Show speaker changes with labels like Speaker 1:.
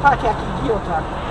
Speaker 1: faca é aqui, outra.